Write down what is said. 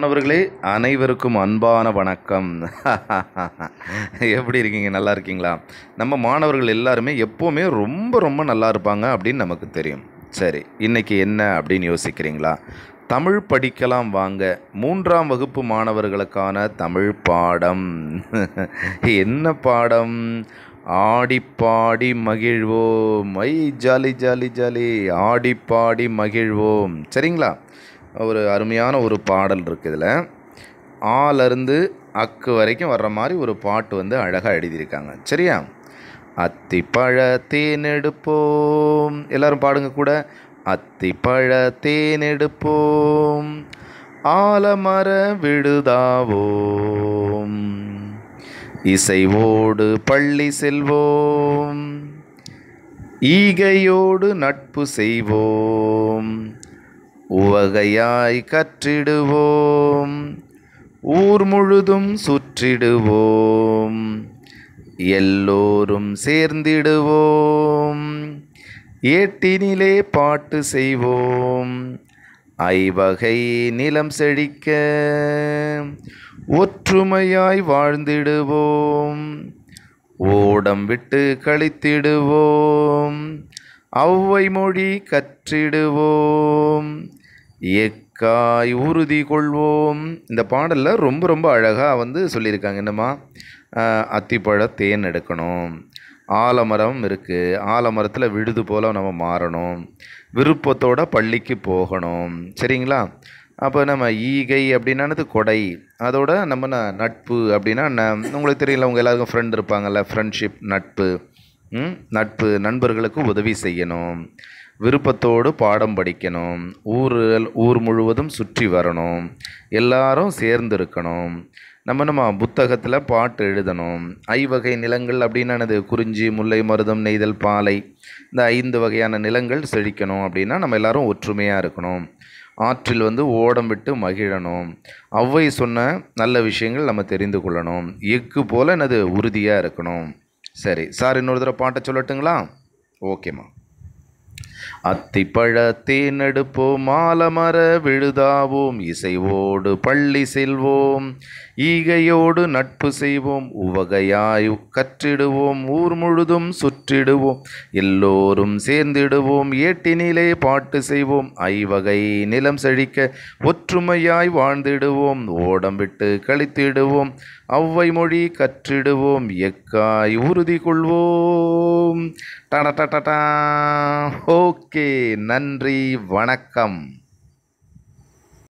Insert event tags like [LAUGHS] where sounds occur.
மாணவர்களே அனைவருக்கும் அன்பான வணக்கம். [LAUGHS] எப்படி இருக்கீங்க? நல்லா இருக்கீங்களா? நம்ம மாணவர்கள் எல்லாருமே எப்போவுமே ரொம்ப ரொம்ப நல்லா இருப்பாங்க அப்படின்னு நமக்கு தெரியும். சரி இன்றைக்கி என்ன அப்படின்னு யோசிக்கிறீங்களா? தமிழ் படிக்கலாம் வாங்க. மூன்றாம் வகுப்பு மாணவர்களுக்கான தமிழ் பாடம். [LAUGHS] என்ன பாடம்? ஆடி பாடி மகிழ்வோம். ஐ ஜாலி ஜாலி ஜாலி. ஆடி பாடி மகிழ்வோம். சரிங்களா? ஒரு அருமையான ஒரு பாடல் இருக்குது இதில். ஆலருந்து அக்கு வரைக்கும் வர்ற மாதிரி ஒரு பாட்டு வந்து அழகாக எழுதியிருக்காங்க. சரியா? அத்தி பழ தேனெடுப்போம் எல்லாரும் பாடுங்க கூட. அத்தி பழ தேனெடுப்போம் ஆலமர விடுதாவோம் இசைவோடு பள்ளி செல்வோம். ஈகையோடு நட்பு செய்வோம். உவகையாய் கற்றிடுவோம். ஊர் முழுதும் சுற்றிடுவோம். எல்லோரும் சேர்ந்திடுவோம். ஏட்டினிலே பாட்டு செய்வோம். ஐவகை நிலம் செழிக்க ஒற்றுமையாய் வாழ்ந்திடுவோம். ஓடம் விட்டு கழித்திடுவோம். அவ்வை மொழி கற்றிடுவோம். எக்காய் உறுதி கொள்வோம். இந்த பாடலில் ரொம்ப ரொம்ப அழகாக வந்து சொல்லியிருக்காங்க. என்னம்மா? அத்திப்பழ தேன் எடுக்கணும். ஆலமரம் இருக்குது ஆலமரத்தில் விடுது போல் நம்ம மாறணும். விருப்பத்தோட பள்ளிக்கு போகணும். சரிங்களா? அப்போ நம்ம ஈகை அப்படின்னானது கொடை. அதோட நம்ம நட்பு அப்படின்னா ந- உங்களுக்கு தெரியல உங்கள் எல்லாருக்கும் ஃப்ரெண்ட் இருப்பாங்கல்ல ஃப்ரெண்ட்ஷிப் நட்பு. நட்பு நண்பர்களுக்கு உதவி செய்யணும். விருப்பத்தோடு பாடம் படிக்கணும். ஊர் ஊர் முழுவதும் சுற்றி வரணும். எல்லாரும் சேர்ந்து இருக்கணும் நம்ம நம்ம புத்தகத்தில் பாட்டு எழுதணும். ஐவகை நிலங்கள் அப்படின்னானது? குறிஞ்சி முல்லை மருதம் நெய்தல் பாலை. இந்த ஐந்து வகையான நிலங்கள் செழிக்கணும் அப்படின்னா நம்ம எல்லாரும் ஒற்றுமையாக இருக்கணும். ஆற்றில் வந்து ஓடம் விட்டு மகிழணும். ஔவை சொன்ன நல்ல விஷயங்கள் நம்ம தெரிந்து கொள்ளணும். எக்கு போல் எனது உறுதியாக இருக்கணும். சரி சார் இன்னொரு தடவை பாட்டை சொல்லட்டுங்களா? ஓகேம்மா. அத்திப்பழ தேனெடுப்போம் மாலமர விழுதாவோம். இசைவோடு பள்ளி செல்வோம். ஈகையோடு நட்பு செய்வோம். உவகையாய் கற்றிடுவோம். ஊர் முழுதும் சுற்றிடுவோம். எல்லோரும் சேர்ந்திடுவோம். ஏட்டினிலே பாட்டு செய்வோம். ஐவகை நிலம் செழிக்க ஒற்றுமையாய் வாழ்ந்திடுவோம். ஓடம் விட்டு கழித்திடுவோம். அவ்வை மொழி கற்றிடுவோம். எக்காய் உறுதி கொள்வோம். டடடடடா ஓகே நன்றி வணக்கம்.